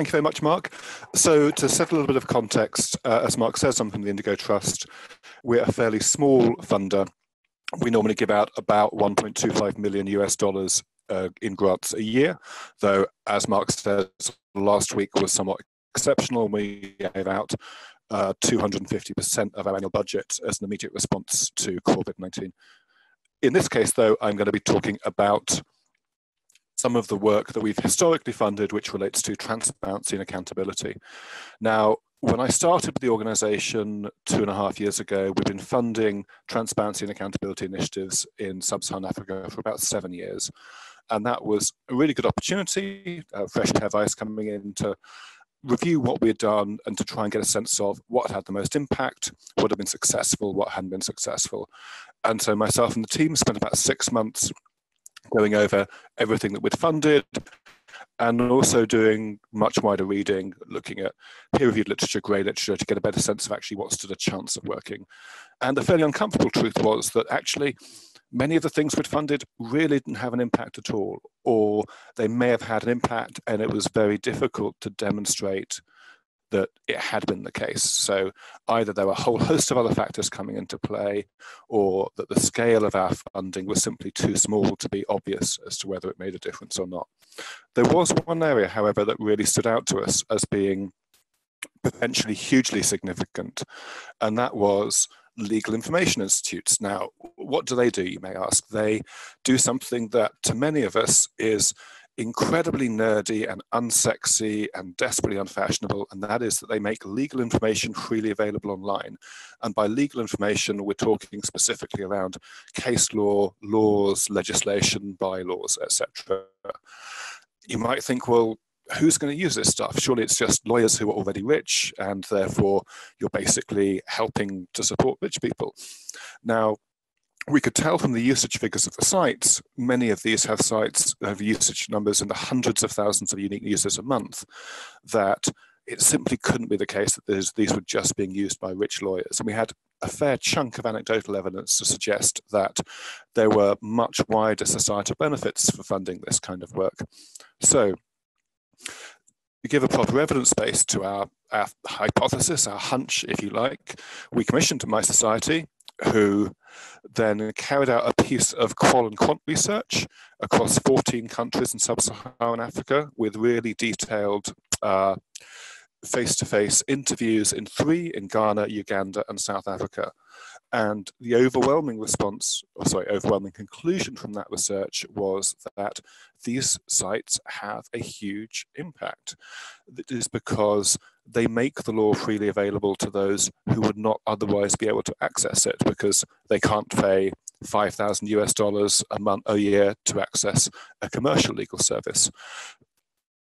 Thank you very much, Mark. So to set a little bit of context, uh, as Mark says, I'm from the Indigo Trust. We're a fairly small funder. We normally give out about 1.25 million US dollars uh, in grants a year, though, as Mark says, last week was somewhat exceptional. We gave out uh, 250% of our annual budget as an immediate response to COVID-19. In this case, though, I'm going to be talking about some of the work that we've historically funded, which relates to transparency and accountability. Now, when I started the organization two and a half years ago, we've been funding transparency and accountability initiatives in sub-Saharan Africa for about seven years. And that was a really good opportunity, uh, fresh pair of eyes coming in to review what we had done and to try and get a sense of what had the most impact, what had been successful, what hadn't been successful. And so myself and the team spent about six months going over everything that we'd funded and also doing much wider reading, looking at peer-reviewed literature, grey literature, to get a better sense of actually what stood a chance of working. And the fairly uncomfortable truth was that actually many of the things we'd funded really didn't have an impact at all, or they may have had an impact and it was very difficult to demonstrate that it had been the case. So either there were a whole host of other factors coming into play, or that the scale of our funding was simply too small to be obvious as to whether it made a difference or not. There was one area, however, that really stood out to us as being potentially hugely significant, and that was legal information institutes. Now, what do they do, you may ask? They do something that to many of us is incredibly nerdy and unsexy and desperately unfashionable, and that is that they make legal information freely available online. And by legal information, we're talking specifically around case law, laws, legislation, bylaws, etc. You might think, well, who's going to use this stuff? Surely it's just lawyers who are already rich, and therefore you're basically helping to support rich people. Now, we could tell from the usage figures of the sites, many of these have sites have usage numbers in the hundreds of thousands of unique users a month, that it simply couldn't be the case that these were just being used by rich lawyers. And we had a fair chunk of anecdotal evidence to suggest that there were much wider societal benefits for funding this kind of work. So we give a proper evidence base to our, our hypothesis, our hunch, if you like. We commissioned mySociety, who then carried out a piece of qual and quant research across 14 countries in sub-Saharan Africa with really detailed uh, face-to-face interviews in three, in Ghana, Uganda, and South Africa. And the overwhelming response, or sorry, overwhelming conclusion from that research was that these sites have a huge impact. That is because they make the law freely available to those who would not otherwise be able to access it because they can't pay 5,000 US dollars a month, a year to access a commercial legal service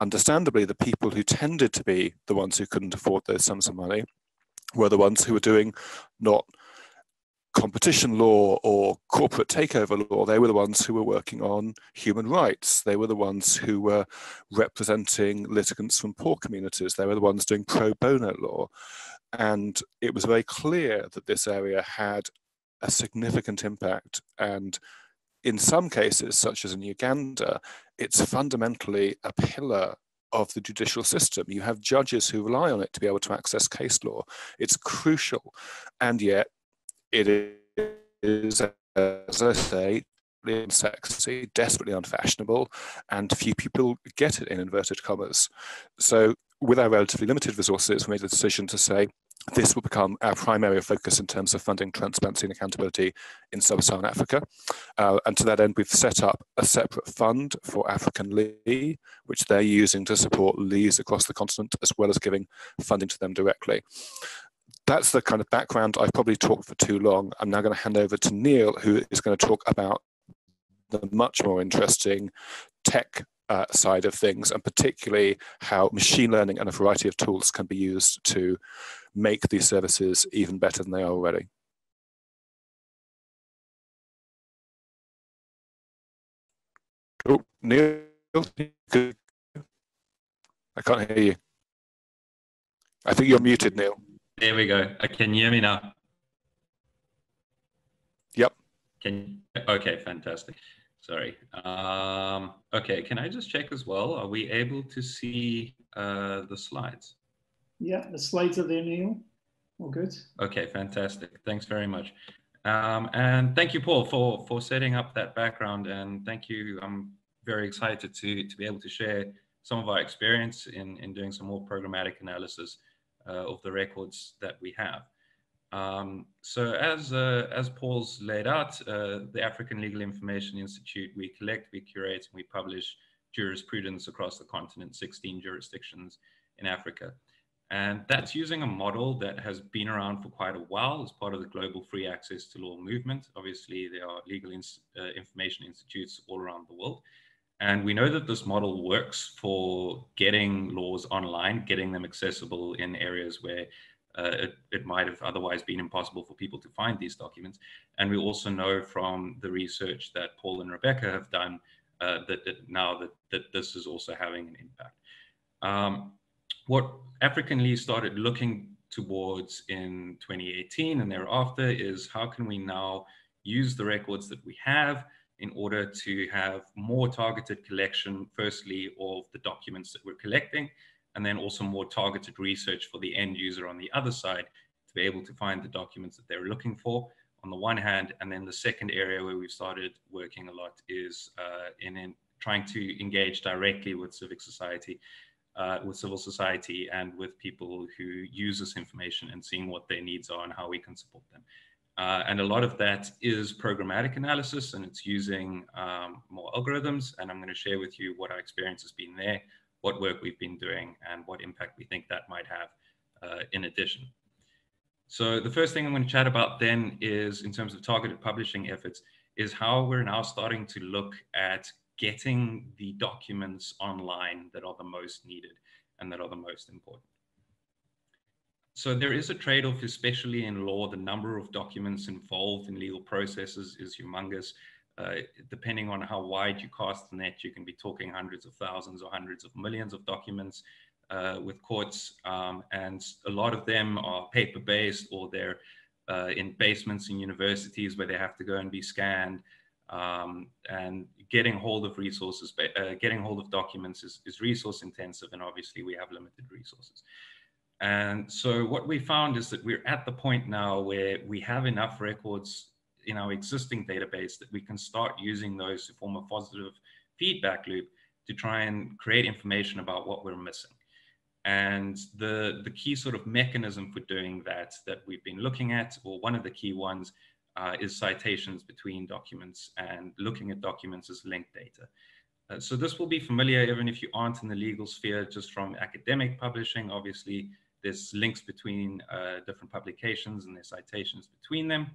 understandably, the people who tended to be the ones who couldn't afford those sums of money were the ones who were doing not competition law or corporate takeover law, they were the ones who were working on human rights. They were the ones who were representing litigants from poor communities. They were the ones doing pro bono law. And it was very clear that this area had a significant impact. And in some cases, such as in Uganda, it's fundamentally a pillar of the judicial system. You have judges who rely on it to be able to access case law. It's crucial. And yet, it is, as I say, sexy, desperately unfashionable, and few people get it in inverted commas. So, with our relatively limited resources, we made the decision to say this will become our primary focus in terms of funding transparency and accountability in sub-Saharan Africa. Uh, and to that end, we've set up a separate fund for African LII, which they're using to support LIIs across the continent, as well as giving funding to them directly that's the kind of background. I've probably talked for too long. I'm now going to hand over to Neil, who is going to talk about the much more interesting tech uh, side of things, and particularly how machine learning and a variety of tools can be used to make these services even better than they are already. Oh, Neil, I can't hear you. I think you're muted, Neil. There we go. Uh, can you hear me now? Yep. Can okay, fantastic. Sorry. Um, okay, can I just check as well? Are we able to see uh, the slides? Yeah, the slides are there, Neil. All good. Okay, fantastic. Thanks very much. Um, and thank you, Paul, for, for setting up that background. And thank you. I'm very excited to, to be able to share some of our experience in, in doing some more programmatic analysis of the records that we have. Um, so as, uh, as Paul's laid out, uh, the African Legal Information Institute, we collect, we curate, and we publish jurisprudence across the continent, 16 jurisdictions in Africa. And that's using a model that has been around for quite a while as part of the global free access to law movement. Obviously, there are legal uh, information institutes all around the world. And we know that this model works for getting laws online, getting them accessible in areas where uh, it, it, might have otherwise been impossible for people to find these documents. And we also know from the research that Paul and Rebecca have done uh, that, that, now that, that this is also having an impact. Um, what African LII started looking towards in 2018 and thereafter is how can we now use the records that we have in order to have more targeted collection, firstly, of the documents that we're collecting, and then also more targeted research for the end user on the other side to be able to find the documents that they're looking for on the one hand. And then the second area where we've started working a lot is uh, in, in trying to engage directly with civic society uh, with civil society and with people who use this information and seeing what their needs are and how we can support them. Uh, and a lot of that is programmatic analysis and it's using um, more algorithms. And I'm going to share with you what our experience has been there, what work we've been doing, and what impact we think that might have uh, in addition. So the first thing I'm going to chat about then is in terms of targeted publishing efforts is how we're now starting to look at getting the documents online that are the most needed and that are the most important. So there is a trade-off, especially in law. The number of documents involved in legal processes is humongous. Uh, depending on how wide you cast the net, you can be talking hundreds of thousands or hundreds of millions of documents uh, with courts. Um, and a lot of them are paper-based or they're uh, in basements in universities where they have to go and be scanned. Um, and getting hold of resources, uh, getting hold of documents is, is resource intensive, and obviously we have limited resources. And so what we found is that we're at the point now where we have enough records in our existing database that we can start using those to form a positive feedback loop to try and create information about what we're missing. And the, the key sort of mechanism for doing that that we've been looking at, or one of the key ones, uh, is citations between documents and looking at documents as linked data. Uh, so this will be familiar even if you aren't in the legal sphere, just from academic publishing. Obviously, there's links between uh, different publications and there's citations between them.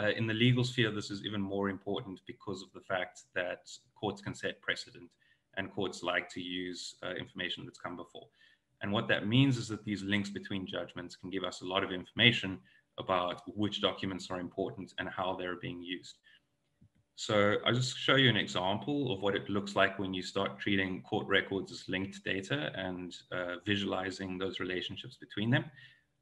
Uh, in the legal sphere, this is even more important because of the fact that courts can set precedent and courts like to use uh, information that's come before. And what that means is that these links between judgments can give us a lot of information about which documents are important and how they're being used. So I'll just show you an example of what it looks like when you start treating court records as linked data and uh, visualizing those relationships between them.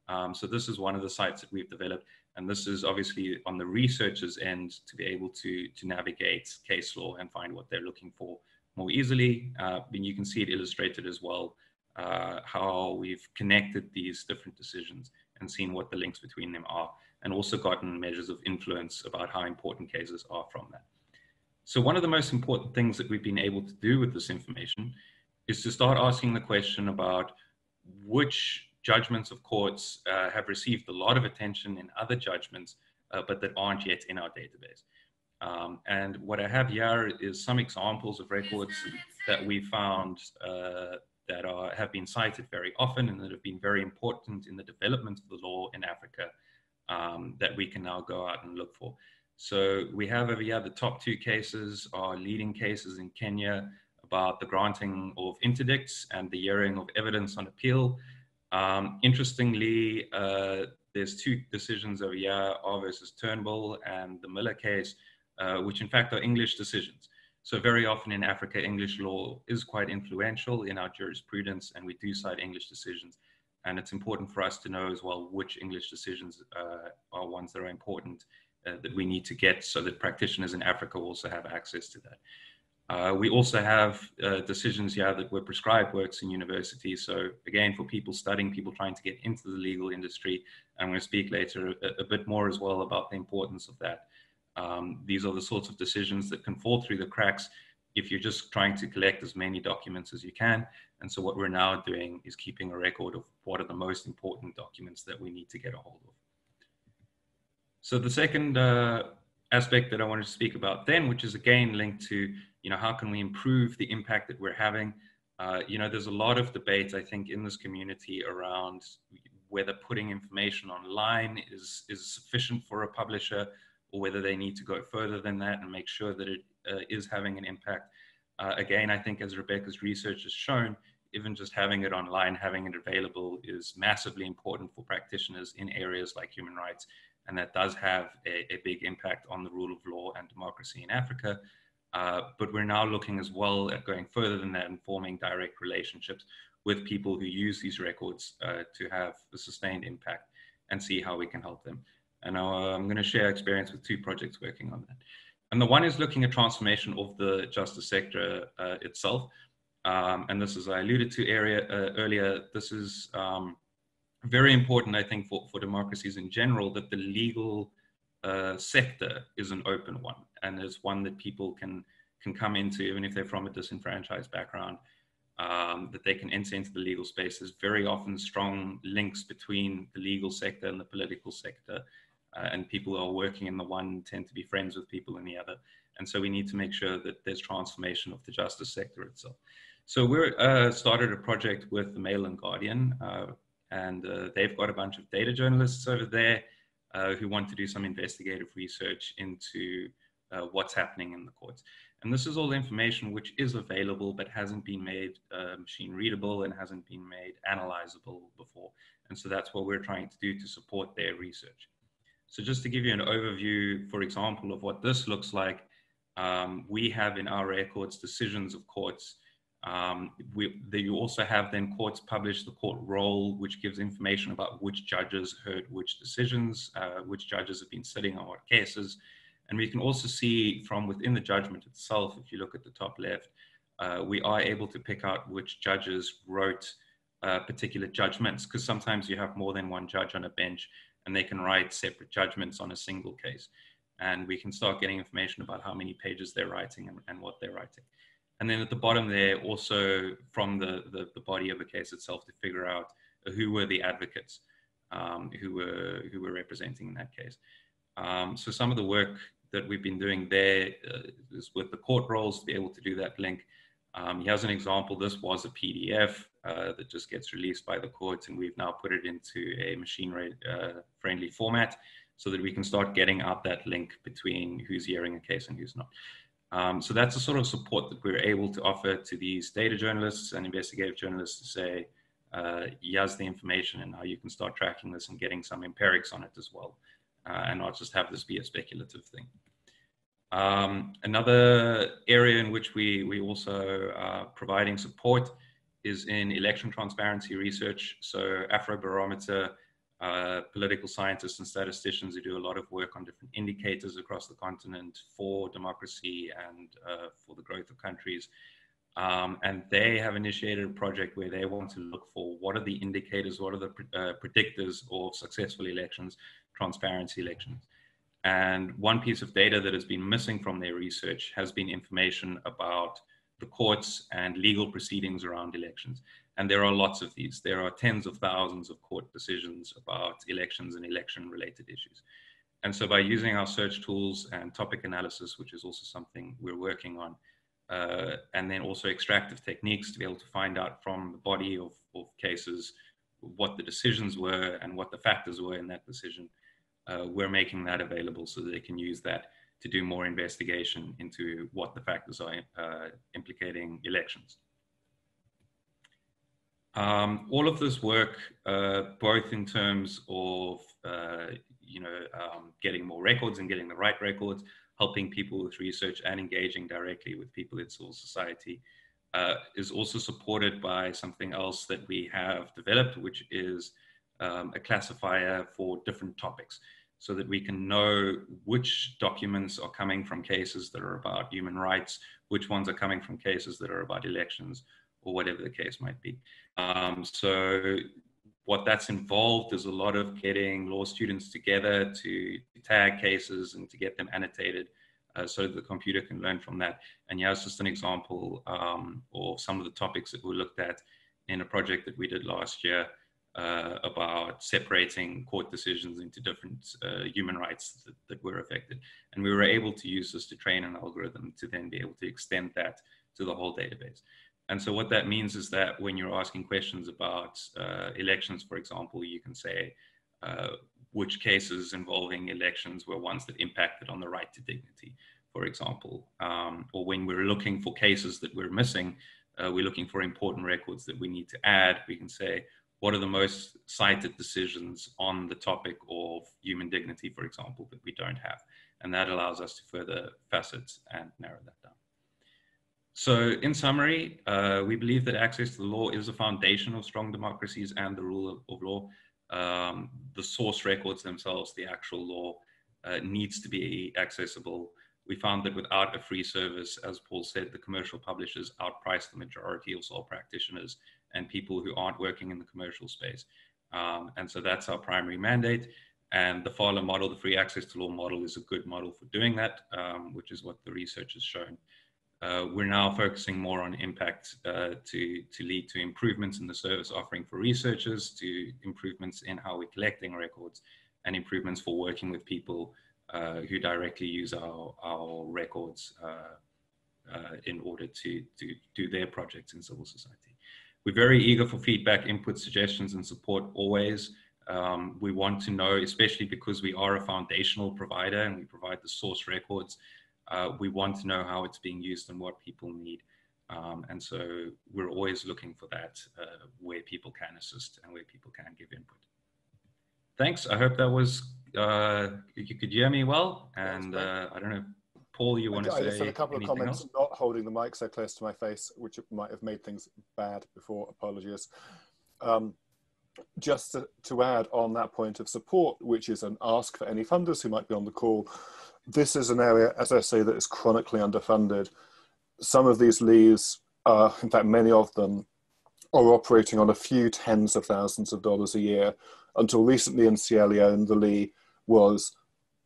Um, so this is one of the sites that we've developed, and this is obviously on the researcher's end to be able to, to navigate case law and find what they're looking for more easily. Uh, and you can see it illustrated as well, uh, how we've connected these different decisions and seen what the links between them are, and also gotten measures of influence about how important cases are from that. So one of the most important things that we've been able to do with this information is to start asking the question about which judgments of courts uh, have received a lot of attention in other judgments, uh, but that aren't yet in our database. Um, and what I have here is some examples of records that we found uh, that are, have been cited very often and that have been very important in the development of the law in Africa um, that we can now go out and look for. So we have over here the top two cases are leading cases in Kenya about the granting of interdicts and the hearing of evidence on appeal. Um, interestingly, uh, there's two decisions over here, R versus Turnbull and the Miller case, uh, which in fact are English decisions. So very often in Africa, English law is quite influential in our jurisprudence, and we do cite English decisions. And it's important for us to know as well which English decisions uh, are ones that are important uh, that we need to get so that practitioners in Africa also have access to that. Uh, we also have uh, decisions here that were prescribed works in universities. So again, for people studying, people trying to get into the legal industry, I'm going to speak later a, a bit more as well about the importance of that. Um, these are the sorts of decisions that can fall through the cracks if you're just trying to collect as many documents as you can. And so what we're now doing is keeping a record of what are the most important documents that we need to get a hold of. So the second uh, aspect that I wanted to speak about then, which is again linked to, you know, how can we improve the impact that we're having? Uh, you know, there's a lot of debate, I think, in this community around whether putting information online is, is sufficient for a publisher or whether they need to go further than that and make sure that it uh, is having an impact. Uh, again, I think as Rebecca's research has shown, even just having it online, having it available is massively important for practitioners in areas like human rights and that does have a, a big impact on the rule of law and democracy in Africa. Uh, but we're now looking as well at going further than that and forming direct relationships with people who use these records uh, to have a sustained impact and see how we can help them. And uh, I'm going to share experience with two projects working on that. And the one is looking at transformation of the justice sector uh, itself. Um, and this is, I alluded to area uh, earlier, this is um, very important, I think, for, for democracies in general, that the legal uh, sector is an open one and is one that people can can come into, even if they're from a disenfranchised background, um, that they can enter into the legal space. There's very often strong links between the legal sector and the political sector, uh, and people who are working in the one tend to be friends with people in the other. And so we need to make sure that there's transformation of the justice sector itself. So we uh, started a project with the Mail and Guardian, uh, and uh, they've got a bunch of data journalists over there uh, who want to do some investigative research into uh, what's happening in the courts. And this is all information which is available but hasn't been made machine readable and hasn't been made analyzable before. And so that's what we're trying to do to support their research. So just to give you an overview, for example, of what this looks like, um, we have in our records decisions of courts um, we, the, you also have then courts publish the court roll, which gives information about which judges heard which decisions, uh, which judges have been sitting on what cases. And we can also see from within the judgment itself, if you look at the top left, uh, we are able to pick out which judges wrote uh, particular judgments, because sometimes you have more than one judge on a bench and they can write separate judgments on a single case. And we can start getting information about how many pages they're writing and, and what they're writing. And then at the bottom there, also from the, the, the body of the case itself to figure out who were the advocates um, who, were, who were representing in that case. Um, so some of the work that we've been doing there uh, is with the court rolls to be able to do that link. Um, has an example. This was a PDF uh, that just gets released by the courts, and we've now put it into a machine-friendly uh, format so that we can start getting out that link between who's hearing a case and who's not. Um, so that's the sort of support that we're able to offer to these data journalists and investigative journalists to say, uh, here's the information and how you can start tracking this and getting some empirics on it as well, uh, and not just have this be a speculative thing. Um, another area in which we, we also are providing support is in election transparency research. So Afrobarometer uh, political scientists and statisticians who do a lot of work on different indicators across the continent for democracy and uh, for the growth of countries. Um, and they have initiated a project where they want to look for what are the indicators, what are the uh, predictors of successful elections, transparency elections. And one piece of data that has been missing from their research has been information about the courts and legal proceedings around elections. And there are lots of these. There are tens of thousands of court decisions about elections and election related issues. And so by using our search tools and topic analysis, which is also something we're working on, uh, and then also extractive techniques to be able to find out from the body of, of cases what the decisions were and what the factors were in that decision, uh, we're making that available so they can use that to do more investigation into what the factors are uh, implicating elections. Um, all of this work, uh, both in terms of uh, you know um, getting more records and getting the right records, helping people with research, and engaging directly with people in civil society, uh, is also supported by something else that we have developed, which is um, a classifier for different topics. so that we can know which documents are coming from cases that are about human rights, which ones are coming from cases that are about elections, or whatever the case might be. Um, so what that's involved is a lot of getting law students together to tag cases and to get them annotated uh, so that the computer can learn from that. And yeah, it's just an example um, of some of the topics that we looked at in a project that we did last year uh, about separating court decisions into different uh, human rights that, that, were affected. And we were able to use this to train an algorithm to then be able to extend that to the whole database. And so what that means is that when you're asking questions about uh, elections, for example, you can say uh, which cases involving elections were ones that impacted on the right to dignity, for example. Um, or when we're looking for cases that we're missing, uh, we're looking for important records that we need to add. We can say, what are the most cited decisions on the topic of human dignity, for example, that we don't have? And that allows us to further facet and narrow that down. So, in summary, uh, we believe that access to the law is a foundation of strong democracies and the rule of, of law. Um, the source records themselves, the actual law, uh, needs to be accessible. We found that without a free service, as Paul said, the commercial publishers outprice the majority of sole practitioners and people who aren't working in the commercial space. Um, and so that's our primary mandate. And the FALA model, the free access to law model, is a good model for doing that, um, which is what the research has shown. Uh, we're now focusing more on impact uh, to, to lead to improvements in the service offering for researchers, to improvements in how we're collecting records, and improvements for working with people uh, who directly use our, our records uh, uh, in order to, to do their projects in civil society. We're very eager for feedback, input, suggestions, and support always. Um, we want to know, especially because we are a foundational provider and we provide the source records, uh, we want to know how it's being used and what people need. Um, and so we're always looking for that uh, where people can assist and where people can give input. Thanks. I hope that was, uh, you could hear me well. And uh, I don't know, Paul, you want to I say just had a couple of comments, else? not holding the mic so close to my face, which might have made things bad before. Apologies. Um, just to, to, add on that point of support, which is an ask for any funders who might be on the call, this is an area, as I say, that is chronically underfunded. Some of these leads, uh, in fact, many of them, are operating on a few tens of thousands of dollars a year. Until recently in Sierra Leone, the LII was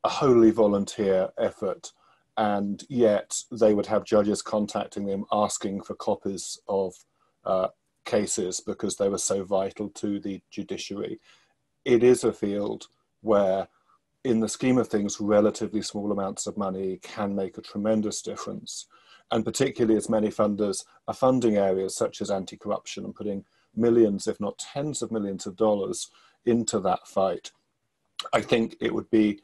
a wholly volunteer effort and yet they would have judges contacting them asking for copies of uh, cases because they were so vital to the judiciary. It is a field where, in the scheme of things, relatively small amounts of money can make a tremendous difference. And particularly as many funders are funding areas such as anti corruption and putting millions, if not tens of millions of dollars into that fight, I think it would be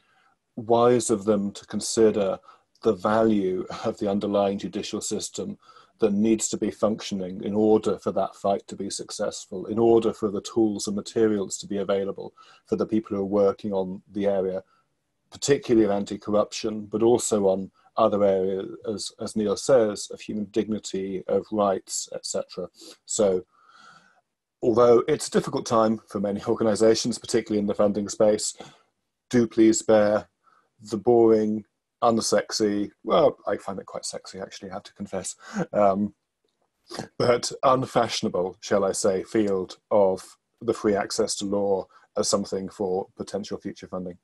wise of them to consider the value of the underlying judicial system that needs to be functioning in order for that fight to be successful, in order for the tools and materials to be available for the people who are working on the area, particularly of anti corruption, but also on other areas, as, as Neil says, of human dignity, of rights, etc. So, although it's a difficult time for many organizations, particularly in the funding space, do please bear the boring unsexy. Well, I find it quite sexy, actually, I have to confess. Um, but unfashionable, shall I say, field of the free access to law as something for potential future funding.